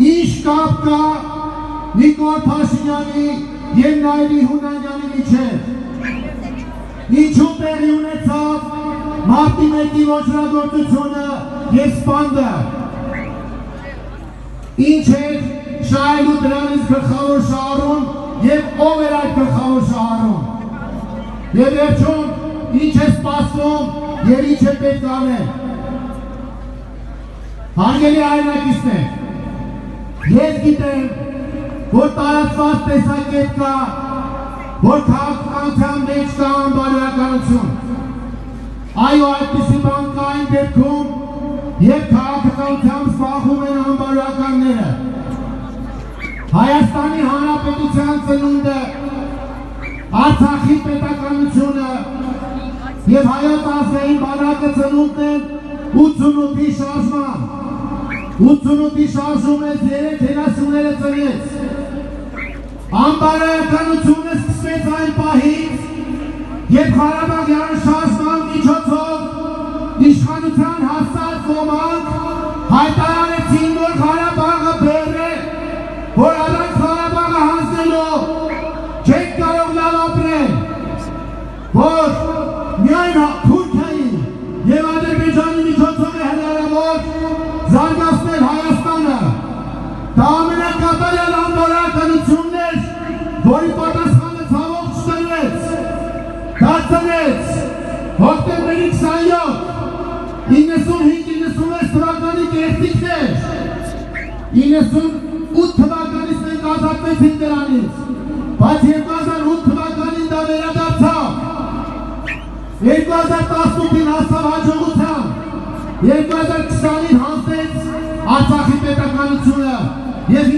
Ինչ կապ կա Նիկոլ Փաշինյանի եւ Նայիրի Հունանյանի միջեւ։ Ինչու տեղի ունեցավ մարտի 1-ի ոչրագործությունը եւ սպանդը։ Ինչ էր շահելու դրանից գլխավոր շահառուն եւ ով էր այդ գլխավոր շահառուն։ Եվ վերջում ինչ է սպասվում եւ ինչ է պետք անել։ Հարգելի հայրենակիցներ, ես գիտեմ, որ տարածված տեսակետ կա, որ քաղաքականության մեջ կա անբարոյականություն։ Այո, այդպիսի բան կա այն դեպքում, երբ քաղաքականությամբ սպախում են անբարոյականները։ Հայաստանի Հանրապետության ծնունդը, Արցախի պետականությունը եւ հայոց ազգային բանակը ծնունդն են 88-ի շարժման։ 88-ի շարժումից 3 հերասուները ծնեց։ Անբարոյականությունը սկսվեց այն պահից, երբ Ղարաբաղյան շարժման միջոցով իշխանության հասած ոմանք հայտարարեցին, որ Ղարաբաղը բեռ է, որ առանց Ղարաբաղը հանձնելու չեք կարող լավ ապրել, որ միայն հոկտեմբերի 27 95-96 թվականի կերտիկներ 98 թվականից մենք ազատվեցին դրանից բայց 2008 թվականին դա վերադարձավ 2018-ին հասավ հաջողության 2020-ին հանձնեց Արցախի պետականությունը եւ